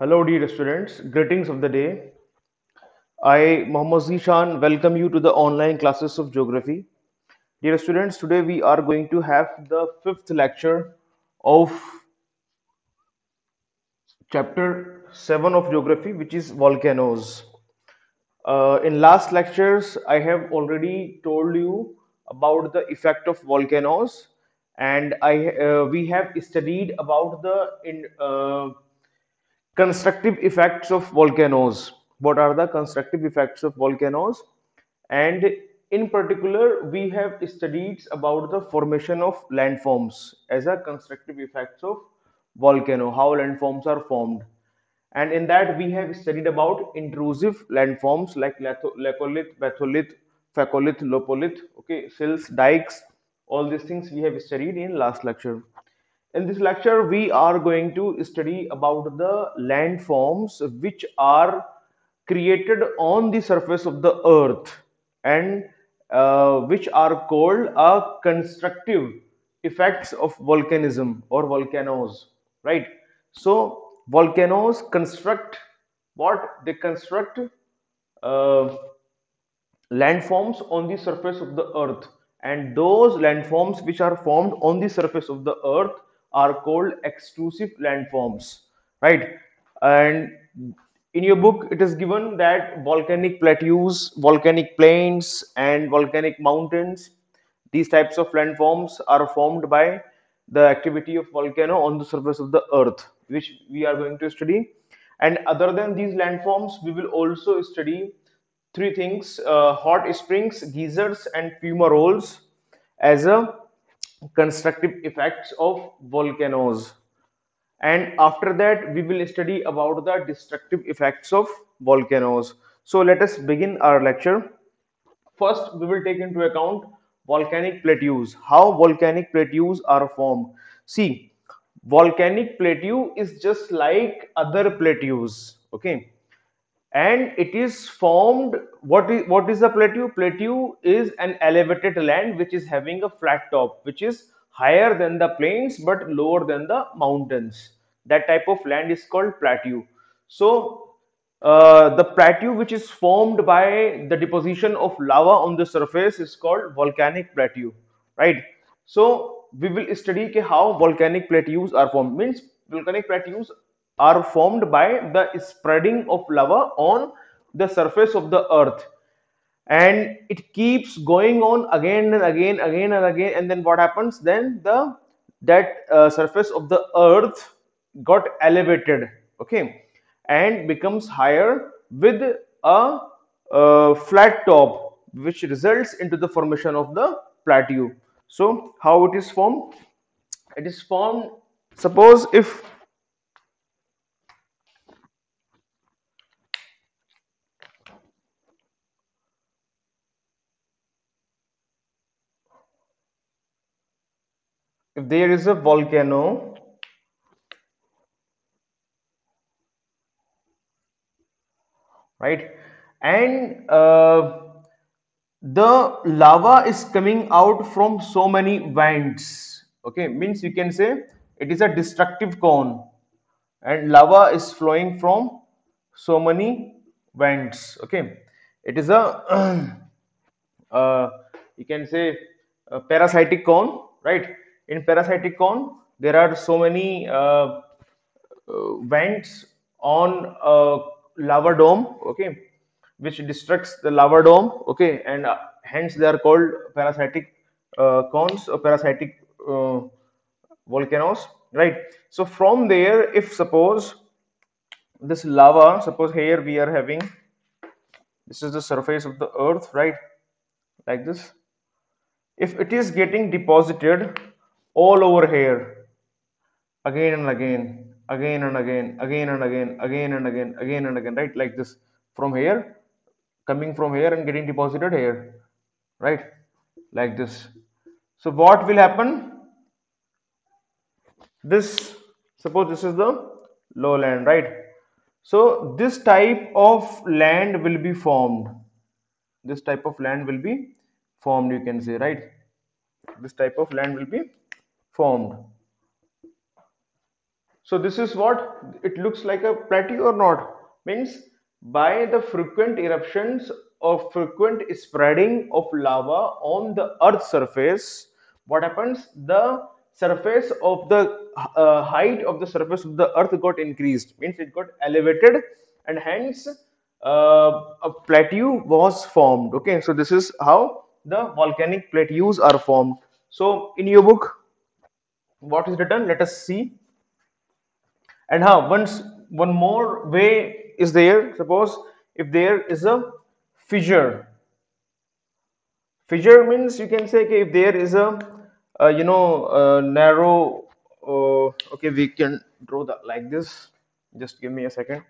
Hello, dear students. Greetings of the day. I, Mohammad Zishan, welcome you to the online classes of geography. Dear students, today we are going to have the fifth lecture of chapter 7 of geography, which is volcanoes. Uh, in last lectures, I have already told you about the effect of volcanoes, and I uh, we have studied about the in, uh, constructive effects of volcanoes. What are the constructive effects of volcanoes? And in particular, we have studied about the formation of landforms as a constructive effects of volcano, how landforms are formed and in that we have studied about intrusive landforms like laccolith, batholith, phacolith, lopolith, okay, sills, dikes, all these things we have studied in last lecture. In this lecture, we are going to study about the landforms which are created on the surface of the earth and uh, which are called a constructive effects of volcanism or volcanoes, right? So volcanoes construct what they construct uh, landforms on the surface of the earth and those landforms which are formed on the surface of the earth are called extrusive landforms right? And in your book it is given that volcanic plateaus volcanic plains and volcanic mountains these types of landforms are formed by the activity of volcano on the surface of the earth which we are going to study. And other than these landforms we will also study three things uh, hot springs geysers and fumaroles as a constructive effects of volcanoes. And after that we will study about the destructive effects of volcanoes. So let us begin our lecture. First we will take into account volcanic plateaus how volcanic plateaus are formed. See volcanic plateau is just like other plateaus okay and it is formed what is what is the plateau? Plateau is an elevated land which is having a flat top which is higher than the plains but lower than the mountains. That type of land is called plateau. So uh, the plateau which is formed by the deposition of lava on the surface is called volcanic plateau right? So we will study how volcanic plateaus are formed. Means volcanic plateaus are formed by the spreading of lava on the surface of the earth. And it keeps going on again and again again and again. And then what happens? Then the that uh, surface of the earth got elevated okay and becomes higher with a, a flat top which results into the formation of the plateau. So how it is formed? It is formed, suppose if if there is a volcano right and uh, the lava is coming out from so many vents okay means you can say it is a destructive cone and lava is flowing from so many vents okay. It is a uh, you can say a parasitic cone right in parasitic cone there are so many uh, uh vents on a lava dome okay which destructs the lava dome okay and uh, hence they are called parasitic uh, cones or parasitic uh, volcanoes right? So from there if suppose this lava suppose here we are having this is the surface of the earth right? Like this. If it is getting deposited all over here. Again and again again and again again and again again and again again and again right? Like this from here coming from here and getting deposited here right? Like this. So what will happen? This suppose this is the lowland right? So this type of land will be formed. This type of land will be formed you can say right? This type of land will be formed So this is what it looks like a plateau or not. Means by the frequent eruptions or frequent spreading of lava on the earth surface, what happens? The surface of the uh, height of the surface of the earth got increased. Means it got elevated and hence uh, a plateau was formed. Okay, so this is how the volcanic plateaus are formed. So in your book, what is written? Let us see. And how once one more way is there. Suppose if there is a fissure. Fissure means you can say okay, if there is a uh, you know uh, narrow uh, okay we can draw that like this. Just give me a second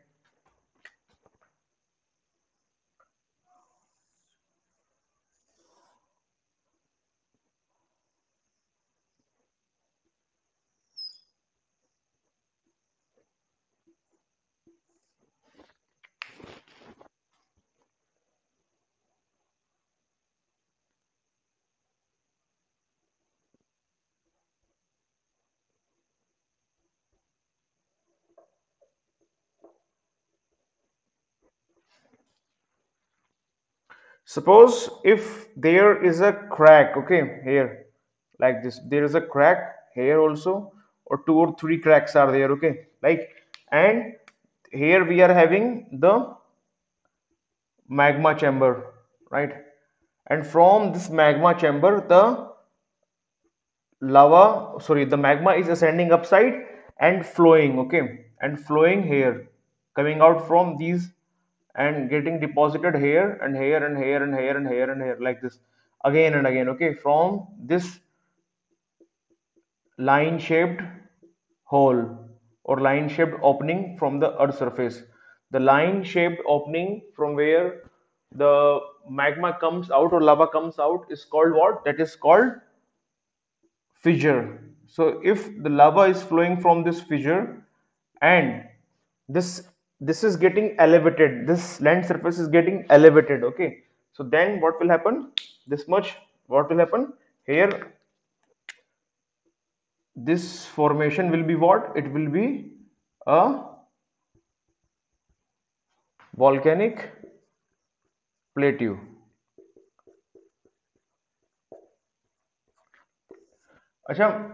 suppose if there is a crack okay here like this there is a crack here also or two or three cracks are there okay like and here we are having the magma chamber right? And from this magma chamber the lava sorry the magma is ascending upside and flowing okay and flowing here coming out from these and getting deposited here and here and here and here and here and here like this again and again okay? From this line shaped hole or line shaped opening from the earth surface. The line shaped opening from where the magma comes out or lava comes out is called what? That is called fissure. So if the lava is flowing from this fissure and this this is getting elevated. This land surface is getting elevated okay? So then what will happen? This much what will happen? Here this formation will be what? It will be a volcanic plateau. Acha,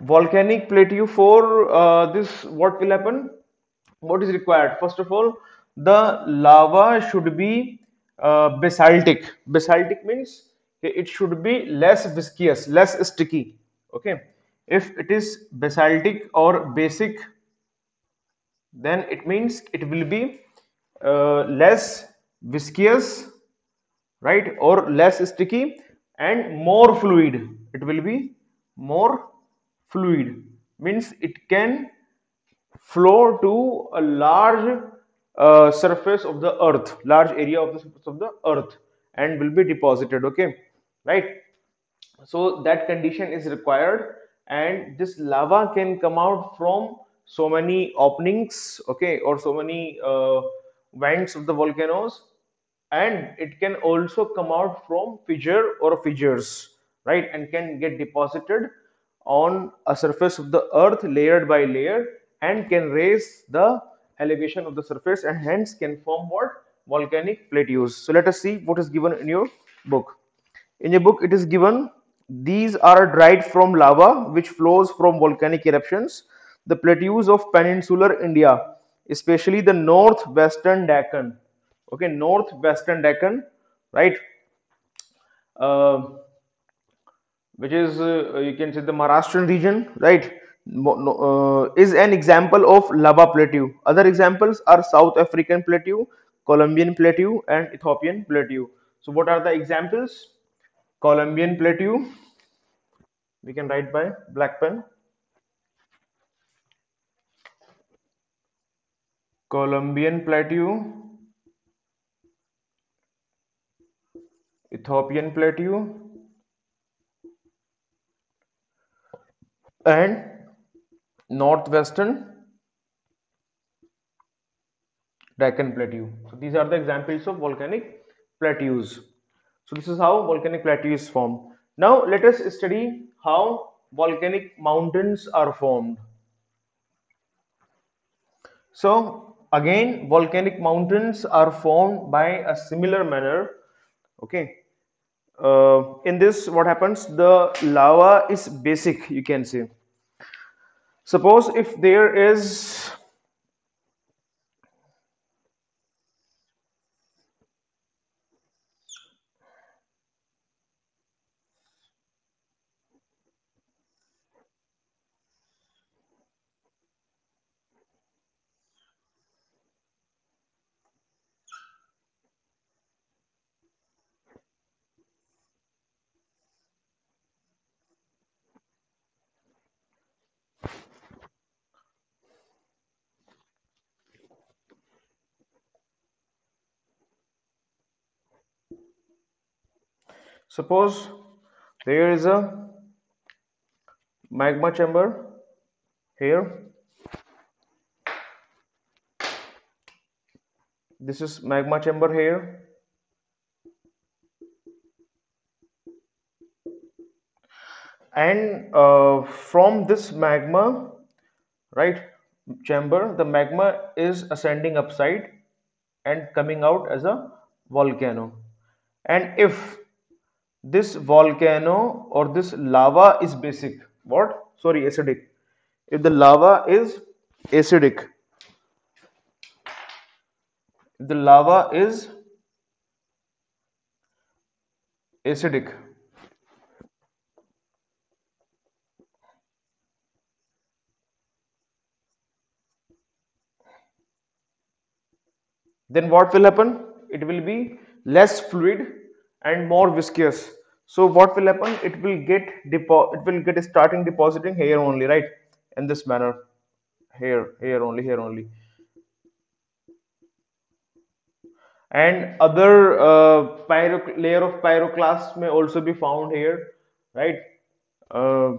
volcanic plateau for uh, this what will happen what is required? First of all the lava should be uh, basaltic. Basaltic means it should be less viscous less sticky. Okay? If it is basaltic or basic then it means it will be uh, less viscous right or less sticky and more fluid. It will be more fluid. Means it can flow to a large uh, surface of the earth large area of the surface of the earth and will be deposited okay? Right? So that condition is required and this lava can come out from so many openings okay? Or so many uh, vents of the volcanoes and it can also come out from fissure or fissures right? And can get deposited on a surface of the earth layered by layer and can raise the elevation of the surface and hence can form what? Volcanic plateaus. So let us see what is given in your book. In your book it is given these are dried from lava which flows from volcanic eruptions. The plateaus of peninsular india especially the northwestern deccan. Okay northwestern deccan right? Uh, which is uh, you can say the Maharashtrian region, right, uh, is an example of lava plateau. Other examples are South African plateau, Columbian plateau, and Ethiopian plateau. So, what are the examples? Columbian plateau, we can write by black pen. Columbian plateau, Ethiopian plateau, and northwestern Deccan Plateau. So these are the examples of volcanic plateaus. So this is how volcanic plateau is formed. Now let us study how volcanic mountains are formed. So again, volcanic mountains are formed by a similar manner. Okay. Uh, in this, what happens? The lava is basic, you can say. Suppose if there is suppose there is a magma chamber here. This is magma chamber here. And uh, from this magma right chamber the magma is ascending upside and coming out as a volcano. And if this volcano or this lava is basic. What? Sorry acidic. If the lava is acidic the lava is acidic then what will happen? It will be less fluid and more viscous. So what will happen? It will get it will get starting depositing here only right? In this manner. Here here only here only. And other uh, pyro layer of pyroclast may also be found here right? Uh,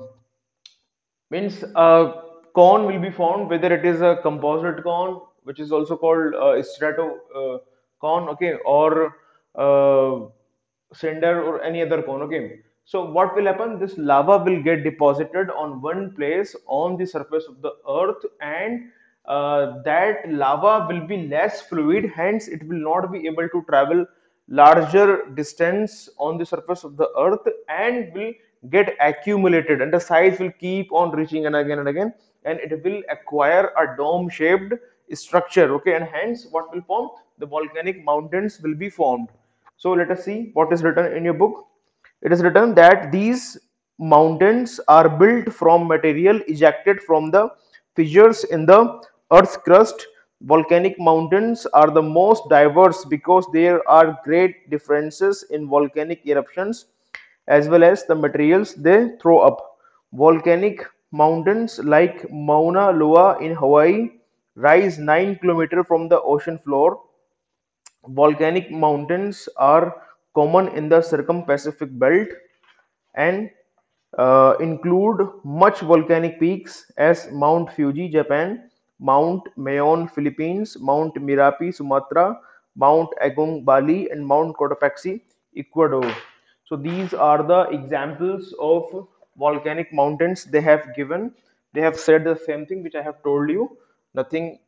means a cone will be found whether it is a composite cone which is also called uh, strato uh, cone okay or uh, cinder or any other cone okay? So what will happen? This lava will get deposited on one place on the surface of the earth and uh, that lava will be less fluid hence it will not be able to travel larger distance on the surface of the earth and will get accumulated and the size will keep on reaching and again and again and it will acquire a dome shaped structure okay? And hence what will form? The volcanic mountains will be formed so let us see what is written in your book it is written that these mountains are built from material ejected from the fissures in the earth's crust volcanic mountains are the most diverse because there are great differences in volcanic eruptions as well as the materials they throw up. Volcanic mountains like Mauna Loa in Hawaii rise 9 km from the ocean floor. Volcanic mountains are common in the circum-Pacific belt and uh, include much volcanic peaks as Mount Fuji, Japan, Mount Mayon, Philippines, Mount Merapi, Sumatra, Mount Agung, Bali, and Mount Cotopaxi, Ecuador. So these are the examples of volcanic mountains they have given. They have said the same thing which I have told you. Nothing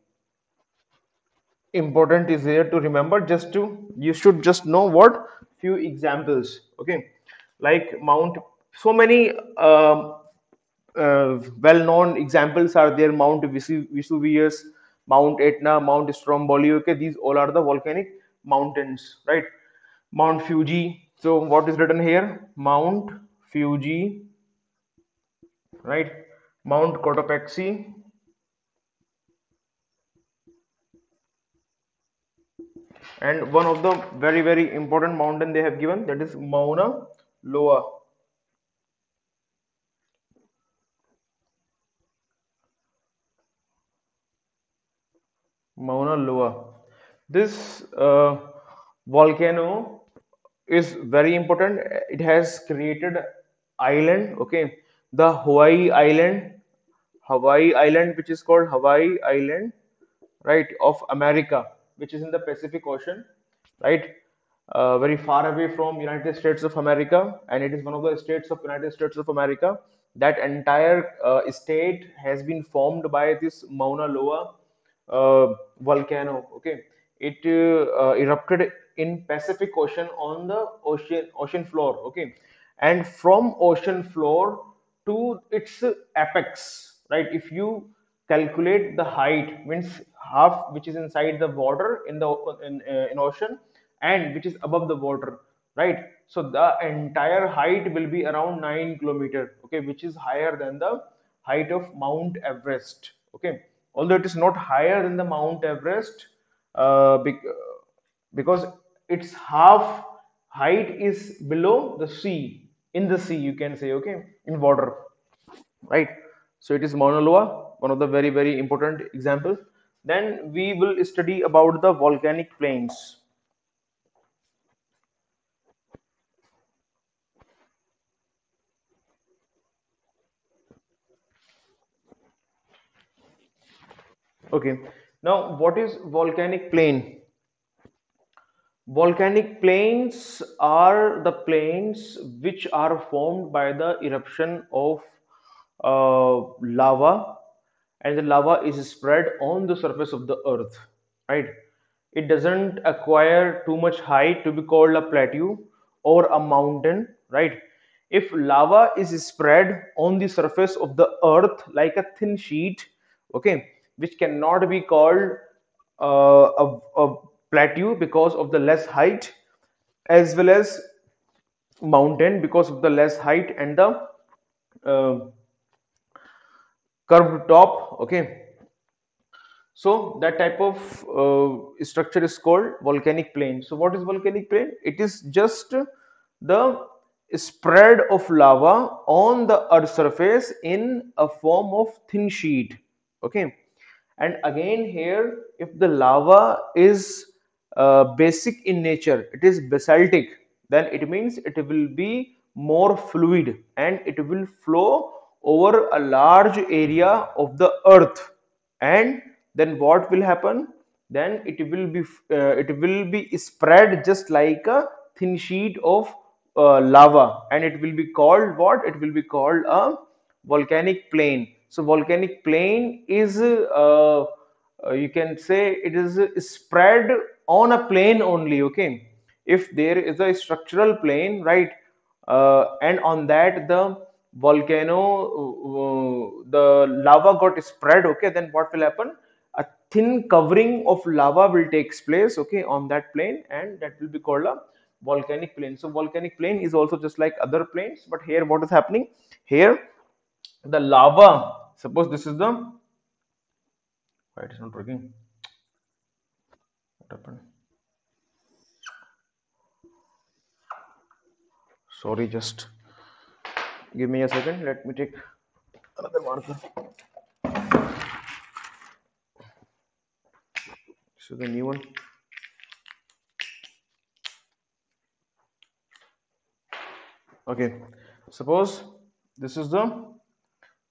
important is there to remember. Just to you should just know what few examples. Okay, like Mount. So many um, uh, well-known examples are there. Mount Vesuvius, Mount Etna, Mount Stromboli. Okay, these all are the volcanic mountains, right? Mount Fuji, so what is written here? Mount Fuji, right? Mount Cotopaxi, and one of the very very important mountain they have given that is Mauna Loa. Mauna Loa. This uh, volcano is very important it has created island okay the hawaii island hawaii island which is called hawaii island right of america which is in the pacific ocean right uh, very far away from united states of america and it is one of the states of united states of america that entire uh, state has been formed by this mauna loa uh, volcano. Okay, it uh, uh, erupted in Pacific Ocean on the ocean ocean floor. Okay, and from ocean floor to its apex, right? If you calculate the height, means half which is inside the water in the in, uh, in ocean and which is above the water, right? So the entire height will be around nine kilometer, okay, which is higher than the height of Mount Everest. Okay, although it is not higher than the Mount Everest, uh, because its half height is below the sea. In the sea, you can say, okay, in water, right? So it is Mauna Loa, one of the very very important examples Then we will study about the volcanic plains. Okay, now what is volcanic plain? Volcanic plains are the plains which are formed by the eruption of uh, lava and the lava is spread on the surface of the earth, right? It doesn't acquire too much height to be called a plateau or a mountain, right? If lava is spread on the surface of the earth like a thin sheet, okay, which cannot be called uh, a, a plateau because of the less height as well as mountain because of the less height and the uh, curved top okay? So that type of uh, structure is called volcanic plain. So what is volcanic plain? It is just the spread of lava on the earth surface in a form of thin sheet okay? And again here if the lava is uh, basic in nature it is basaltic then it means it will be more fluid and it will flow over a large area of the earth. And then what will happen? Then it will be uh, it will be spread just like a thin sheet of uh, lava. And it will be called what? It will be called a volcanic plain. So volcanic plain is uh, uh, you can say it is spread on a plane only okay? If there is a structural plane right uh, and on that the volcano uh, the lava got spread okay then what will happen? A thin covering of lava will takes place okay on that plane and that will be called a volcanic plain. So volcanic plain is also just like other plains but here what is happening? Here the lava suppose this is the why it is not working? What happened? Sorry just give me a second. Let me take another marker. So the new one. Okay. Suppose this is the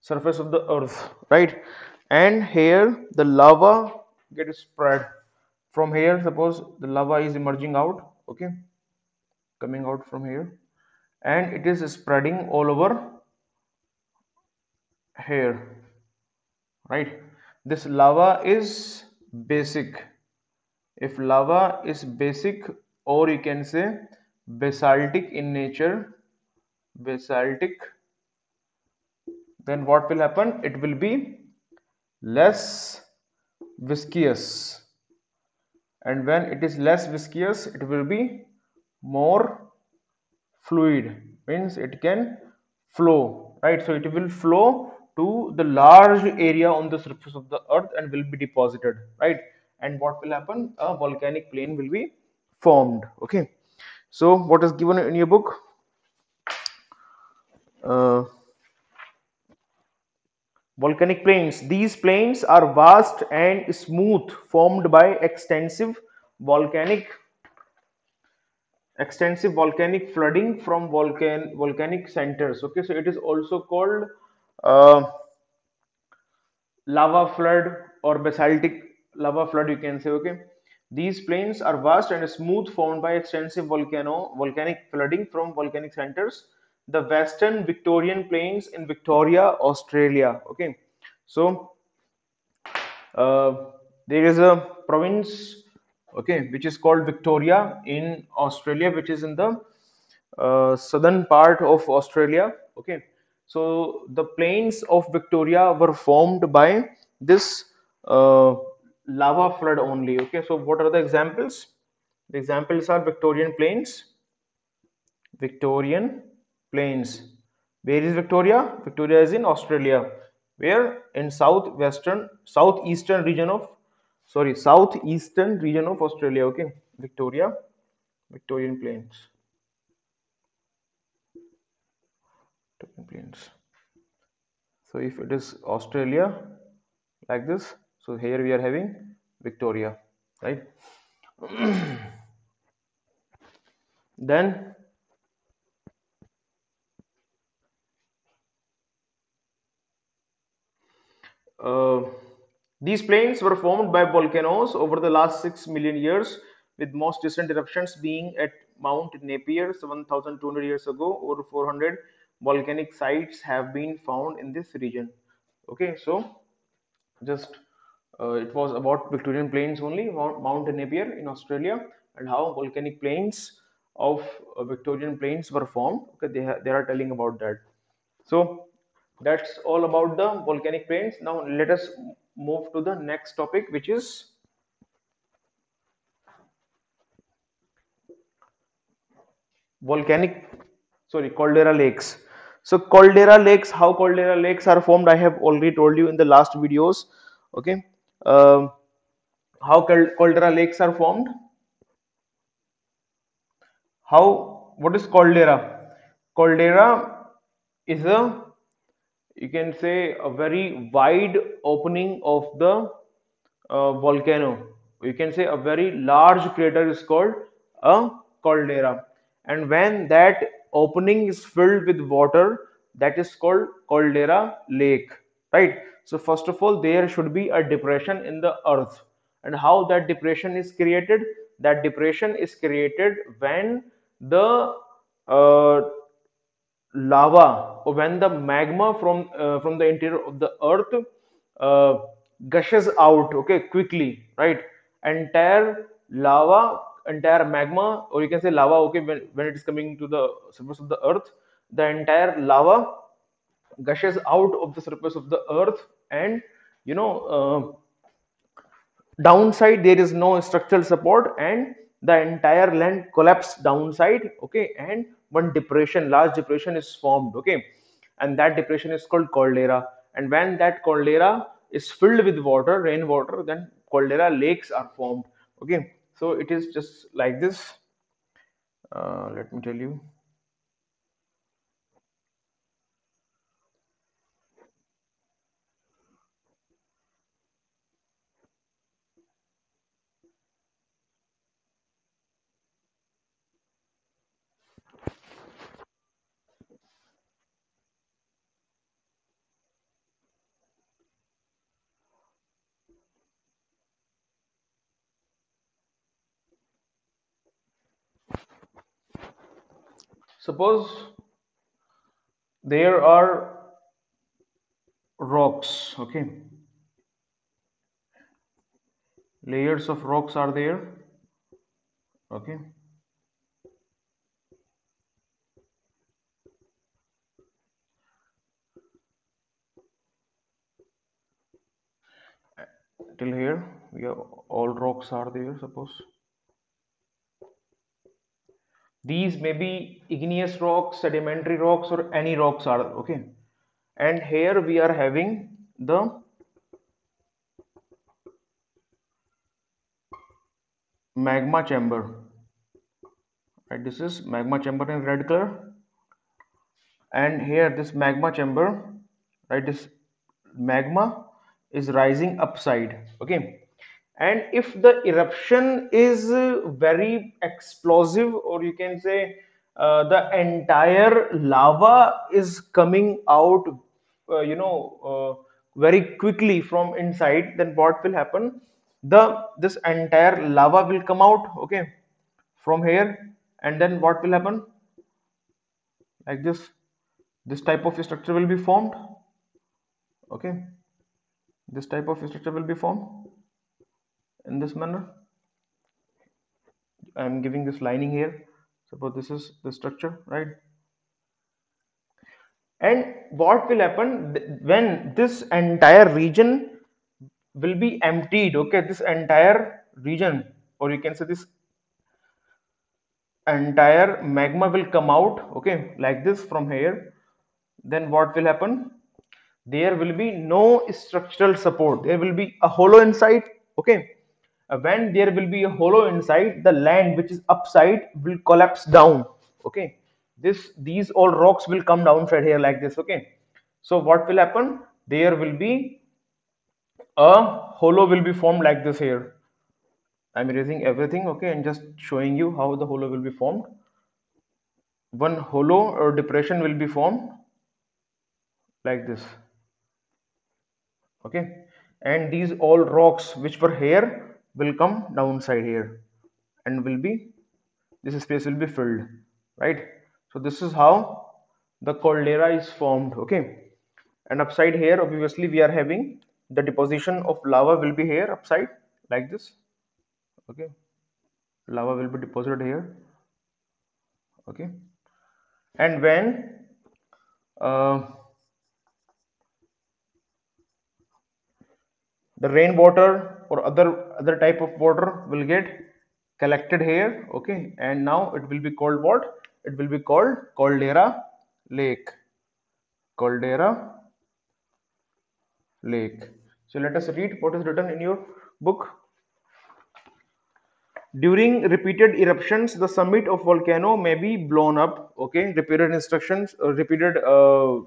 surface of the earth right? And here the lava gets spread. From here suppose the lava is emerging out okay? Coming out from here and it is spreading all over here right? This lava is basic. If lava is basic or you can say basaltic in nature basaltic then what will happen? It will be less viscous. And when it is less viscous it will be more fluid means it can flow right? So it will flow to the large area on the surface of the earth and will be deposited right? And what will happen? A volcanic plain will be formed okay? So what is given in your book? Uh, Volcanic plains. These plains are vast and smooth, formed by extensive volcanic extensive volcanic flooding from volcan volcanic centers. Okay, so it is also called uh, lava flood or basaltic lava flood. You can say okay. These plains are vast and smooth, formed by extensive volcano volcanic flooding from volcanic centers the western Victorian plains in Victoria, Australia. Okay, so uh, there is a province okay which is called victoria in australia which is in the uh, southern part of australia okay. So the plains of victoria were formed by this uh, lava flood only okay. So what are the examples? The examples are victorian plains victorian plains. Where is victoria? Victoria is in australia where? In southwestern southeastern region of sorry southeastern region of australia okay? Victoria victorian plains. Victorian plains. So if it is australia like this so here we are having victoria right? Then Uh, these plains were formed by volcanoes over the last 6 million years, with most recent eruptions being at Mount Napier 7200 years ago. Over 400 volcanic sites have been found in this region. Okay, so just uh, it was about Victorian plains only, Mount, Napier in Australia, and how volcanic plains of uh, Victorian plains were formed. Okay, they, they are telling about that. So that's all about the volcanic plains now let us move to the next topic which is volcanic sorry caldera lakes. So caldera lakes how caldera lakes are formed i have already told you in the last videos okay? Uh, how caldera lakes are formed? How what is caldera? Caldera is a you can say a very wide opening of the uh, volcano. You can say a very large crater is called a caldera. And when that opening is filled with water that is called caldera lake right? So first of all there should be a depression in the earth. And how that depression is created? That depression is created when the uh, lava or when the magma from uh, from the interior of the earth uh, gushes out okay quickly right? Entire lava entire magma or you can say lava okay when, when it is coming to the surface of the earth the entire lava gushes out of the surface of the earth and you know uh, downside there is no structural support and the entire land collapse downside okay and one depression large depression is formed okay? And that depression is called caldera and when that caldera is filled with water rainwater then caldera lakes are formed okay? So it is just like this. Uh, let me tell you suppose there are rocks okay? Layers of rocks are there okay? Till here we have all rocks are there suppose these may be igneous rocks sedimentary rocks or any rocks are okay? And here we are having the magma chamber. Right this is magma chamber in red color. And here this magma chamber right this magma is rising upside okay and if the eruption is very explosive or you can say uh, the entire lava is coming out uh, you know uh, very quickly from inside then what will happen? The this entire lava will come out okay from here. And then what will happen? Like this this type of structure will be formed okay? This type of structure will be formed in this manner. I'm giving this lining here. Suppose this is the structure right? And what will happen when this entire region will be emptied okay? This entire region or you can say this entire magma will come out okay? Like this from here. Then what will happen? There will be no structural support. There will be a hollow inside okay Uh, when there will be a hollow inside the land which is upside will collapse down. Okay? This these all rocks will come downside here like this. Okay? So what will happen? There will be a hollow will be formed like this here. I'm erasing everything okay and just showing you how the hollow will be formed. One hollow or depression will be formed like this. Okay? And these all rocks which were here will come downside here and will be this space will be filled right? So this is how the caldera is formed okay? And upside here obviously we are having the deposition of lava will be here upside like this okay? Lava will be deposited here okay? And when uh, the rainwater or other other type of water will get collected here okay? And now it will be called what? It will be called caldera lake. Caldera lake. So let us read what is written in your book. During repeated eruptions the summit of volcano may be blown up okay? Repeated instructions uh, repeated uh,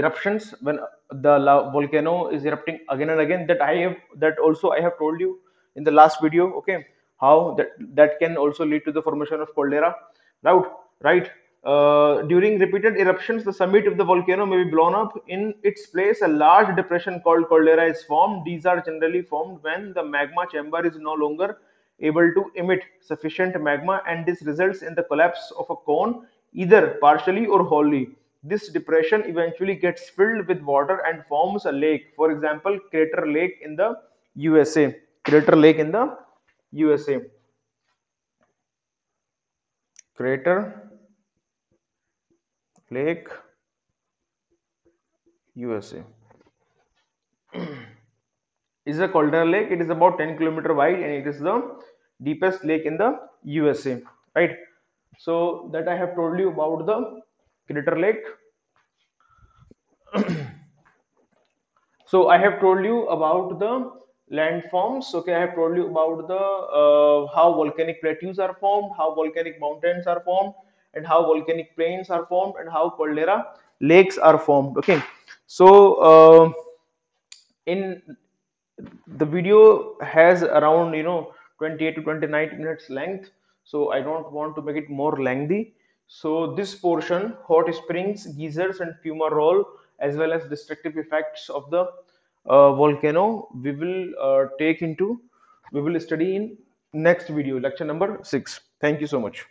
eruptions when the volcano is erupting again and again that i have that also i have told you in the last video okay how that that can also lead to the formation of caldera right right. Uh, during repeated eruptions the summit of the volcano may be blown up. In its place a large depression called caldera is formed. These are generally formed when the magma chamber is no longer able to emit sufficient magma and this results in the collapse of a cone either partially or wholly. This depression eventually gets filled with water and forms a lake. For example, Crater Lake in the USA. Crater Lake in the USA. Crater Lake USA. is a caldera lake. It is about 10 kilometer wide and it is the deepest lake in the USA, right? So that I have told you about the Crater Lake. so I have told you about the landforms. Okay, I have told you about the uh, how volcanic plateaus are formed, how volcanic mountains are formed, and how volcanic plains are formed, and how caldera lakes are formed. Okay, so uh, in the video has around you know 28 to 29 minutes length so i don't want to make it more lengthy so this portion hot springs geysers and fumarole as well as destructive effects of the uh, volcano we will uh, take into we will study in next video lecture number 6 thank you so much